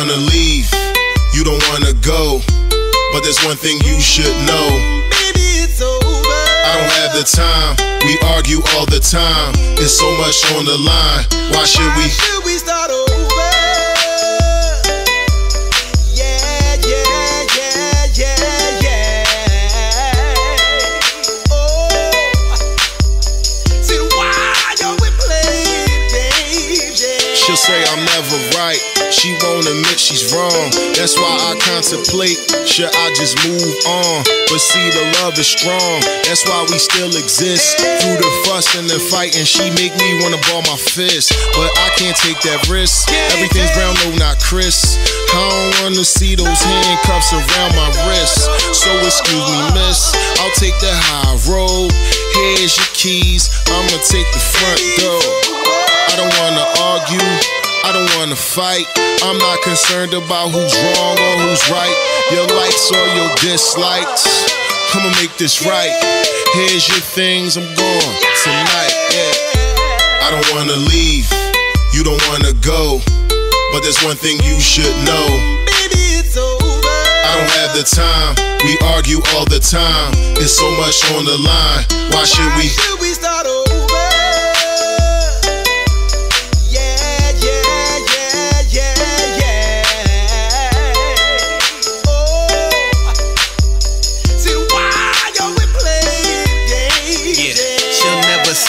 wanna leave, you don't wanna go. But there's one thing you should know. Baby, it's over. I don't have the time. We argue all the time. It's so much on the line. Why should we? Why should we start over? Say I'm never right. She won't admit she's wrong. That's why I contemplate. Should I just move on? But see, the love is strong. That's why we still exist. Through the fuss and the fighting, she make me wanna ball my fist. But I can't take that risk. Everything's brown, no, not Chris. I don't wanna see those handcuffs around my wrist. So excuse me, miss. I'll take the high road. Here's your keys. I'ma take the front door. I don't wanna argue, I don't wanna fight. I'm not concerned about who's wrong or who's right. Your likes or your dislikes. I'ma make this right. Here's your things, I'm gone tonight. Yeah. I don't wanna leave, you don't wanna go. But there's one thing you should know. Baby, it's over. I don't have the time. We argue all the time. There's so much on the line. Why should we? Why should we start over?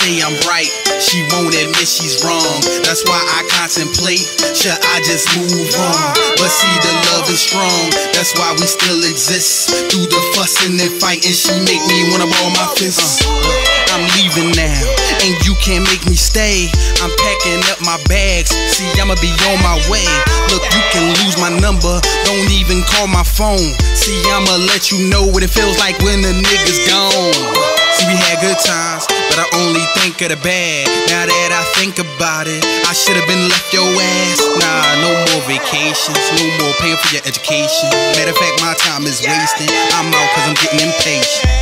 Say I'm right. She won't admit she's wrong. That's why I contemplate. Should I just move on? But see, the love is strong. That's why we still exist. Through the fussing and fighting, she make me wanna ball my fists. Uh, I'm leaving now, and you can't make me stay. I'm packing up my bags. See, I'ma be on my way. Look, you can lose my number. Don't even call my phone. See, I'ma let you know what it feels like when the nigga's gone. See, we had good times, but I only think of the bad. Now that I think about it, I should have been left your ass. Nah, no more vacations, no more paying for your education. Matter of fact, my time is wasting. I'm out cause I'm getting impatient.